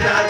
Navidad.